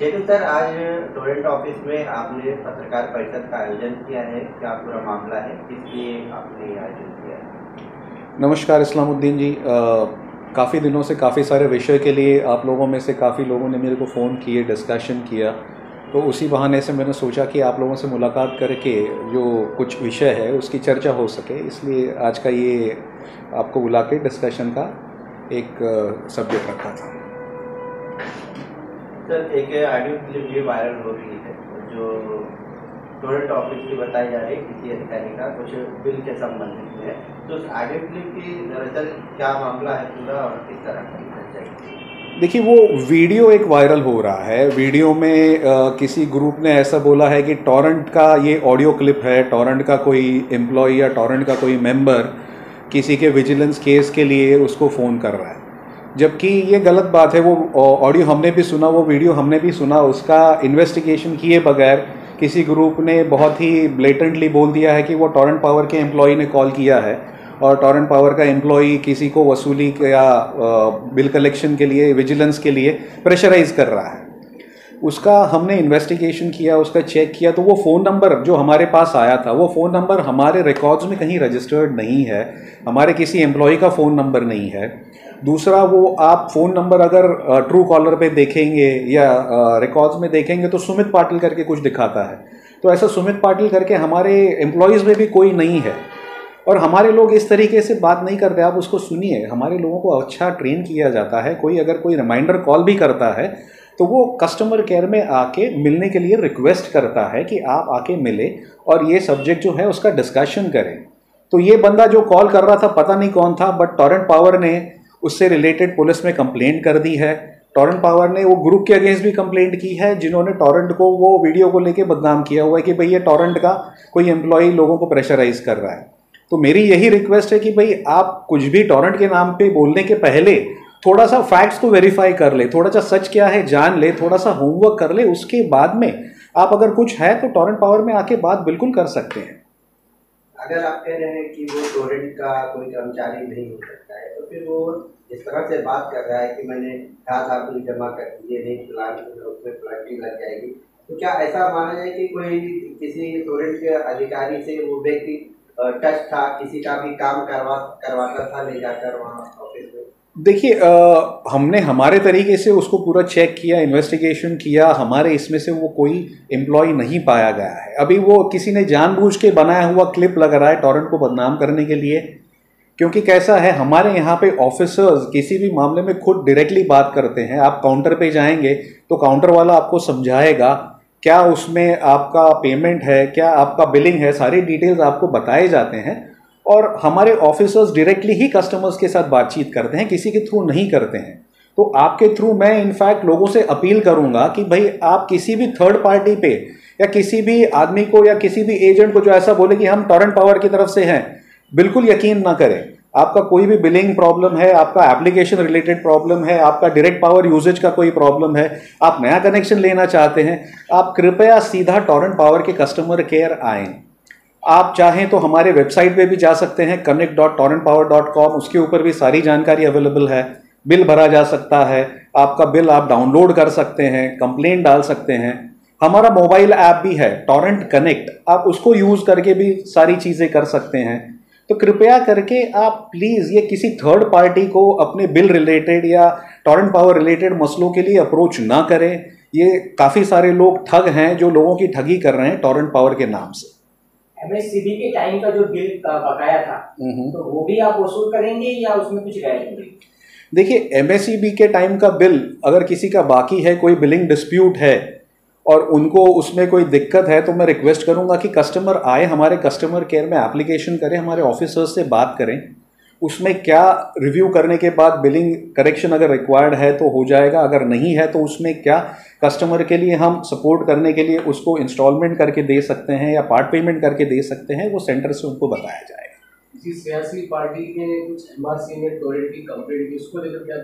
चेतन sir आज Torrent office में आपने पत्रकार परिषद का आयोजन किया है, क्या पूरा मामला है, किस लिए आपने आयोजन किया है? नमस्कार, इस्लामुद्दीन जी। काफ़ी दिनों से काफ़ी सारे विषय के लिए आप लोगों में से काफ़ी लोगों ने मेरे को फ़ोन किए डिस्कशन किया। तो उसी बहाने से मैंने सोचा कि आप लोगों से मुलाकात करके जो कुछ विषय है, उसकी चर्चा हो सके। इसलिए आज का ये आपको बुला के डिस्कशन का एक सब्जेक्ट रखा था। सर एक ऑडियो क्लिप भी वायरल हो रही है। जो टोरेंट ऑफ़िस की बताई जा रही है किसी अधिकारी का कुछ बिल के संबंधित में तो उस ऑडियो क्लिप की दरअसल क्या मामला है पूरा और किस तरह का देखिए वो वीडियो एक वायरल हो रहा है। वीडियो में आ, किसी ग्रुप ने ऐसा बोला है कि टॉरेंट का ये ऑडियो क्लिप है टॉरेंट का कोई एम्प्लॉय या टॉरेंट का कोई मेंबर किसी के विजिलेंस केस के लिए उसको फ़ोन कर रहा है। जबकि ये गलत बात है, वो ऑडियो हमने भी सुना, वो वीडियो हमने भी सुना, उसका इन्वेस्टिगेशन किए बगैर किसी ग्रुप ने बहुत ही ब्लेटेंटली बोल दिया है कि वो टॉरेंट पावर के एम्प्लॉय ने कॉल किया है और टॉरेंट पावर का एम्प्लॉय किसी को वसूली या बिल कलेक्शन के लिए विजिलेंस के लिए प्रेशराइज कर रहा है। उसका हमने इन्वेस्टिगेशन किया, उसका चेक किया तो वो फ़ोन नंबर जो हमारे पास आया था, वो फ़ोन नंबर हमारे रिकॉर्ड्स में कहीं रजिस्टर्ड नहीं है। हमारे किसी एम्प्लॉय का फ़ोन नंबर नहीं है। दूसरा, वो आप फ़ोन नंबर अगर ट्रू कॉलर पे देखेंगे या रिकॉर्ड्स में देखेंगे तो सुमित पाटिल करके कुछ दिखाता है। तो ऐसा सुमित पाटिल करके हमारे एम्प्लॉयज़ में भी कोई नहीं है। और हमारे लोग इस तरीके से बात नहीं करते, आप उसको सुनिए। हमारे लोगों को अच्छा ट्रेन किया जाता है। कोई अगर कोई रिमाइंडर कॉल भी करता है तो वो कस्टमर केयर में आके मिलने के लिए रिक्वेस्ट करता है कि आप आके मिले और ये सब्जेक्ट जो है उसका डिस्कशन करें। तो ये बंदा जो कॉल कर रहा था, पता नहीं कौन था बट टॉरेंट पावर ने उससे रिलेटेड पुलिस में कंप्लेंट कर दी है। टॉरेंट पावर ने वो ग्रुप के अगेंस्ट भी कंप्लेंट की है, जिन्होंने टॉरेंट को, वो वीडियो को लेके बदनाम किया हुआ है कि भाई ये टॉरेंट का कोई एम्प्लॉय लोगों को प्रेशराइज कर रहा है। तो मेरी यही रिक्वेस्ट है कि भाई आप कुछ भी टॉरेंट के नाम पे बोलने के पहले थोड़ा सा फैक्ट्स को वेरीफाई कर ले, थोड़ा सा सच क्या है, जान ले, थोड़ा सा होमवर्क कर ले, उसके बाद में आप अगर कुछ है तो टॉरेंट पावर में आके बात बिल्कुल कर सकते हैं। अगर आप कह रहे हैं कि वो टोरेंट का कोई कर्मचारी नहीं हो सकता है तो फिर वो इस तरह से बात कर रहा है कि मैंने कहा था जमा कर दीजिए नहीं प्लान उसमें प्लांटिंग लग जाएगी। तो क्या ऐसा माना जाए कि कोई किसी टोरेंट के अधिकारी से वो व्यक्ति टच था, किसी का भी काम करवा, करवाता था, ले जाकर वहाँ ऑफ़िस में? देखिए हमने हमारे तरीके से उसको पूरा चेक किया इन्वेस्टिगेशन किया, हमारे इसमें से वो कोई एम्प्लॉय नहीं पाया गया है। अभी वो किसी ने जानबूझ के बनाया हुआ क्लिप लग रहा है टॉरेंट को बदनाम करने के लिए, क्योंकि कैसा है, हमारे यहाँ पे ऑफिसर्स किसी भी मामले में खुद डायरेक्टली बात करते हैं। आप काउंटर पे जाएँगे तो काउंटर वाला आपको समझाएगा, क्या उसमें आपका पेमेंट है, क्या आपका बिलिंग है, सारी डिटेल्स आपको बताए जाते हैं। और हमारे ऑफिसर्स डायरेक्टली ही कस्टमर्स के साथ बातचीत करते हैं, किसी के थ्रू नहीं करते हैं। तो आपके थ्रू मैं इनफैक्ट लोगों से अपील करूँगा कि भाई, आप किसी भी थर्ड पार्टी पे या किसी भी आदमी को या किसी भी एजेंट को जो ऐसा बोले कि हम टॉरेंट पावर की तरफ़ से हैं, बिल्कुल यकीन ना करें। आपका कोई भी बिलिंग प्रॉब्लम है, आपका एप्लीकेशन रिलेटेड प्रॉब्लम है, आपका डायरेक्ट पावर यूजेज का कोई प्रॉब्लम है, आप नया कनेक्शन लेना चाहते हैं, आप कृपया सीधा टॉरेंट पावर के कस्टमर केयर आएँ। आप चाहें तो हमारे वेबसाइट पे भी जा सकते हैं connect dot Torrent power dot com उसके ऊपर भी सारी जानकारी अवेलेबल है, बिल भरा जा सकता है, आपका बिल आप डाउनलोड कर सकते हैं कंप्लेंट डाल सकते हैं। हमारा मोबाइल ऐप भी है टॉरेंट कनेक्ट आप उसको यूज़ करके भी सारी चीज़ें कर सकते हैं। तो कृपया करके आप प्लीज़ ये किसी थर्ड पार्टी को अपने बिल रिलेटेड या टॉरेंट पावर रिलेटेड मसलों के लिए अप्रोच ना करें। ये काफ़ी सारे लोग ठग हैं जो लोगों की ठगी कर रहे हैं टॉरेंट पावर के नाम से। एमएससीबी के टाइम का जो बिल बकाया था। तो वो भी आप वसूल करेंगे या उसमें कुछ रहेंगे देखिए एमएससीबी के टाइम का बिल अगर किसी का बाकी है कोई बिलिंग डिस्प्यूट है और उनको उसमें कोई दिक्कत है तो मैं रिक्वेस्ट करूँगा कि कस्टमर आए हमारे कस्टमर केयर में एप्लीकेशन करें हमारे ऑफिसर्स से बात करें उसमें क्या रिव्यू करने के बाद बिलिंग करेक्शन अगर रिक्वायर्ड है तो हो जाएगा अगर नहीं है तो उसमें क्या कस्टमर के लिए हम सपोर्ट करने के लिए उसको इंस्टॉलमेंट करके दे सकते हैं या पार्ट पेमेंट करके दे सकते हैं वो सेंटर से उनको बताया जाएगा। सियासी पार्टी के कुछ एमआरसी ने टोरेंट की कंप्लेंट की उसको लेकर क्या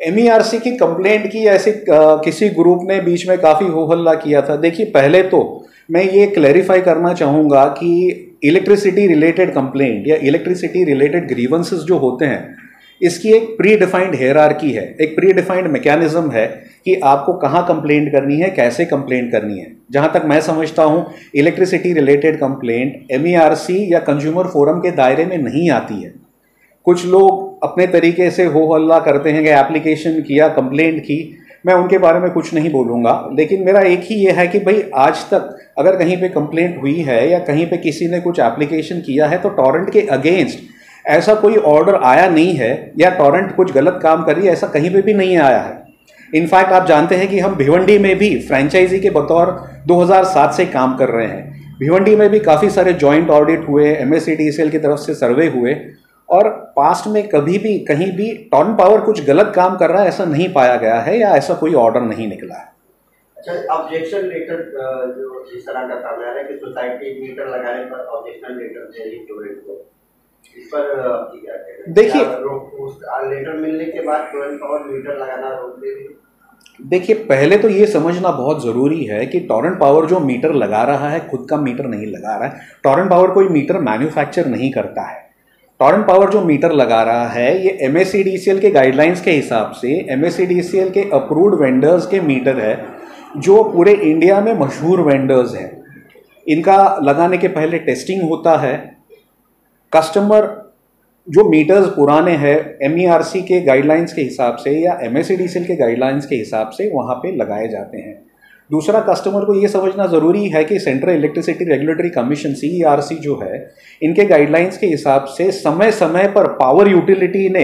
एम e की कंप्लेंट की ऐसे किसी ग्रुप ने बीच में काफ़ी हो हल्ला किया था। देखिए पहले तो मैं ये क्लैरिफाई करना चाहूँगा कि इलेक्ट्रिसिटी रिलेटेड कंप्लेंट या इलेक्ट्रिसिटी रिलेटेड ग्रीवेंसेस जो होते हैं, इसकी एक प्री डिफाइंड हेयर है। एक प्री डिफाइंड मैकेनिज्म है कि आपको कहाँ कंप्लेंट करनी है, कैसे कंप्लेंट करनी है। जहाँ तक मैं समझता हूँ इलेक्ट्रिसिटी रिलेटेड कंप्लेंट एमईआरसी या कंज्यूमर फोरम के दायरे में नहीं आती है। कुछ लोग अपने तरीके से हो हल्ला करते हैं कि एप्लीकेशन किया कंप्लेंट की मैं उनके बारे में कुछ नहीं बोलूँगा, लेकिन मेरा एक ही ये है कि भाई, आज तक अगर कहीं पे कंप्लेंट हुई है या कहीं पे किसी ने कुछ एप्लीकेशन किया है तो टॉरेंट के अगेंस्ट ऐसा कोई ऑर्डर आया नहीं है, या टॉरेंट कुछ गलत काम करी ऐसा कहीं पे भी नहीं आया है। इनफैक्ट आप जानते हैं कि हम भिवंडी में भी फ्रेंचाइजी के बतौर 2007 से काम कर रहे हैं। भिवंडी में भी काफ़ी सारे जॉइंट ऑडिट हुए एम एस की तरफ़ से सर्वे हुए और पास्ट में कभी भी कहीं भी टॉन पावर कुछ गलत काम कर रहा है ऐसा नहीं पाया गया है या ऐसा कोई ऑर्डर नहीं निकला है? अच्छा ऑब्जेक्शन लेटर जो इस तरह का सामने आ रहा है कि सोसाइटी मीटर लगाने पर ऑब्जेक्शन लेटर दे रही स्टूडेंट को। इस पर देखिए लेटर मिलने के बाद और मीटर लगाना रोक दे रही देखिए पहले तो ये समझना बहुत ज़रूरी है कि टॉरेंट पावर जो मीटर लगा रहा है खुद का मीटर नहीं लगा रहा है। टॉरेंट पावर कोई मीटर मैन्युफैक्चर नहीं करता है। टॉरेंट पावर जो मीटर लगा रहा है, ये एमएससीडीसीएल के गाइडलाइंस के हिसाब से एमएससीडीसीएल के अप्रूव्ड वेंडर्स के मीटर है, जो पूरे इंडिया में मशहूर वेंडर्स हैं। इनका लगाने के पहले टेस्टिंग होता है। कस्टमर जो मीटर्स पुराने हैं एमईआरसी के गाइडलाइंस के हिसाब से या एमएससीडीसीएल के गाइडलाइंस के हिसाब से वहाँ पे लगाए जाते हैं। दूसरा कस्टमर को ये समझना ज़रूरी है कि central electricity regulatory commission C जो है, इनके गाइडलाइंस के हिसाब से समय समय पर पावर यूटिलिटी ने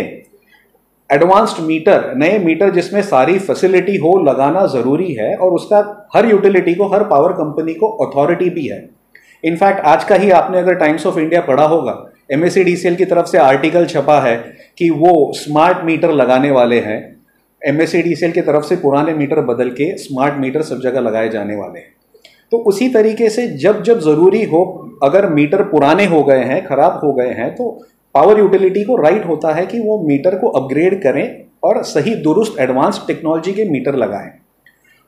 एडवांस्ड मीटर नए मीटर जिसमें सारी फैसिलिटी हो, लगाना ज़रूरी है और उसका हर यूटिलिटी को, हर पावर कंपनी को अथॉरिटी भी है। इनफैक्ट आज का ही आपने अगर टाइम्स ऑफ़ इंडिया पढ़ा होगा एम की तरफ़ से आर्टिकल छपा है कि वो स्मार्ट मीटर लगाने वाले हैं। एम एस की तरफ़ से पुराने मीटर बदल के स्मार्ट मीटर सब जगह लगाए जाने वाले हैं। तो उसी तरीके से जब जब ज़रूरी हो, अगर मीटर पुराने हो गए हैं, ख़राब हो गए हैं तो पावर यूटिलिटी को राइट होता है कि वो मीटर को अपग्रेड करें और सही दुरुस्त एडवांस टेक्नोलॉजी के मीटर लगाएँ।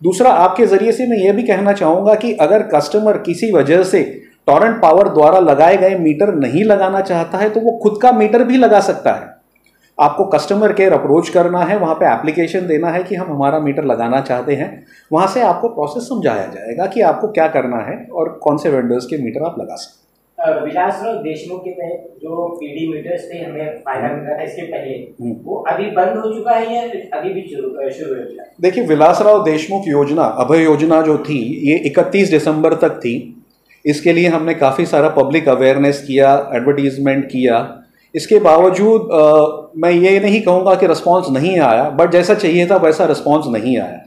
दूसरा, आपके ज़रिए से मैं ये भी कहना चाहूँगा कि अगर कस्टमर किसी वजह से टॉरेंट पावर द्वारा लगाए गए मीटर नहीं लगाना चाहता है तो वो खुद का मीटर भी लगा सकता है। आपको कस्टमर केयर अप्रोच करना है वहाँ पे एप्लीकेशन देना है कि हम हमारा मीटर लगाना चाहते हैं। वहाँ से आपको प्रोसेस समझाया जाएगा कि आपको क्या करना है और कौन से वेंडर्स के मीटर आप लगा सकते विलास देशमुख के तहत जो पीडी मीटर्स थे हमें फ़ायदा मिल रहा था इसके पहले। हम्म। वो अभी बंद हो चुका है या अभी भी शुरू शुरू हो चुका है? देखिए विलासराव देशमुख योजना अभय योजना जो थी ये 31 दिसंबर तक थी। इसके लिए हमने काफ़ी सारा पब्लिक अवेयरनेस किया एडवर्टीजमेंट किया इसके बावजूद आ, मैं ये नहीं कहूँगा कि रिस्पॉन्स नहीं आया बट जैसा चाहिए था वैसा रिस्पॉन्स नहीं आया।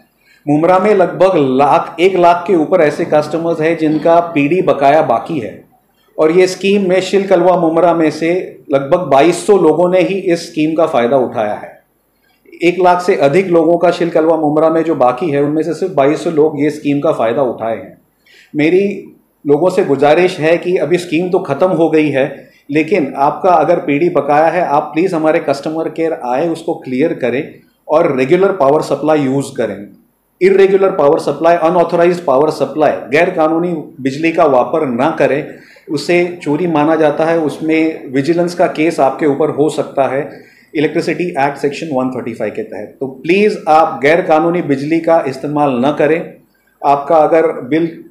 मुमरा में लगभग लाख एक लाख के ऊपर ऐसे कस्टमर्स हैं जिनका पीडी बकाया बाकी है। और ये स्कीम में शिल कलवा मुमरा में से लगभग 2200 लोगों ने ही इस स्कीम का फ़ायदा उठाया है। एक लाख से अधिक लोगों का शिल कलवा मुमरा में जो बाकी है उनमें से सिर्फ़ 2200 लोग ये स्कीम का फ़ायदा उठाए हैं। मेरी लोगों से गुजारिश है कि अभी स्कीम तो ख़त्म हो गई है लेकिन आपका अगर पीडी बकाया है, आप प्लीज़ हमारे कस्टमर केयर आए, उसको क्लियर करें और रेगुलर पावर सप्लाई यूज़ करें। Irregular power supply unauthorise power supply गैर कानूनी बिजली का वापर ना करें। उसे चोरी माना जाता है, उसमें विजिलेंस का केस आपके ऊपर हो सकता है। इलेक्ट्रिसिटी एक्ट सेक्शन 135 के तहत। तो प्लीज़ आप गैर कानूनी बिजली का इस्तेमाल न करें। आपका अगर बिल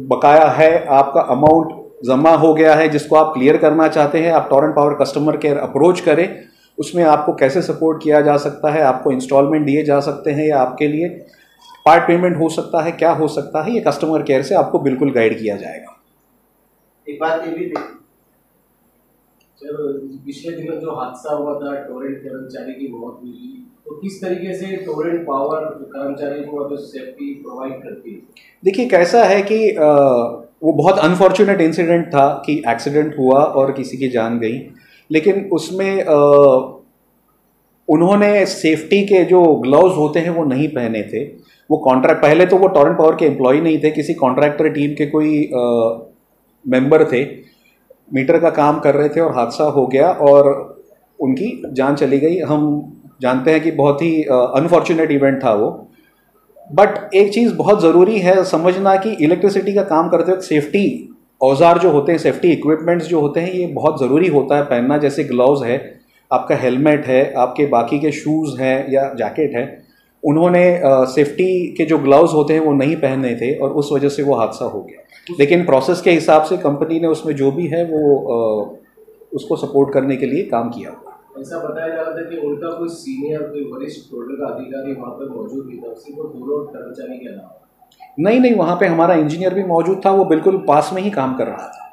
बकाया है, आपका अमाउंट जमा हो गया है जिसको आप क्लियर करना चाहते हैं आप Torrent power customer care approach करें उसमें आपको कैसे सपोर्ट किया जा सकता है आपको इंस्टॉलमेंट दिए जा सकते हैं या आपके लिए पार्ट पेमेंट हो सकता है क्या हो सकता है ये कस्टमर केयर से आपको बिल्कुल गाइड किया जाएगा। एक बात ये भी पिछले दिनों जो हादसा हुआ था टोरेंट कर्मचारी की मौत हुई तो किस तरीके से टोरेंट पावर कर्मचारी को सेफ्टी प्रोवाइड करती है? देखिए कैसा है कि आ, वो बहुत अनफॉर्चुनेट इंसिडेंट था कि एक्सीडेंट हुआ और किसी की जान गई। लेकिन उसमें आ, उन्होंने सेफ्टी के जो ग्लव्स होते हैं वो नहीं पहने थे। वो कॉन्ट्रैक्ट पहले तो वो टॉरेंट पावर के एम्प्लॉय नहीं थे किसी कॉन्ट्रैक्टर टीम के कोई मेंबर थे। मीटर का काम कर रहे थे और हादसा हो गया और उनकी जान चली गई। हम जानते हैं कि बहुत ही अनफॉर्चुनेट इवेंट था वो। बट एक चीज़ बहुत ज़रूरी है समझना कि इलेक्ट्रिसिटी का काम करते वक्त सेफ्टी औज़ार जो होते हैं सेफ्टी इक्विपमेंट्स जो होते हैं, ये बहुत ज़रूरी होता है पहनना। जैसे ग्लव्स है, आपका हेलमेट है, आपके बाकी के शूज़ हैं या जैकेट है, उन्होंने सेफ्टी के जो ग्लव्स होते हैं, वो नहीं पहने थे और उस वजह से वो हादसा हो गया। लेकिन प्रोसेस के हिसाब से कंपनी ने उसमें जो भी है, वो उसको सपोर्ट करने के लिए काम किया हुआ ऐसा बताया जा रहा था कि उनका कोई सीनियर, कोई वरिष्ठ टोटल का अधिकारी वहाँ पर मौजूद नहीं था, सिर्फ़ दोनों कर्मचारी के अलावा। नहीं नहीं, वहाँ पे हमारा इंजीनियर भी मौजूद था, वो बिल्कुल पास में ही काम कर रहा था।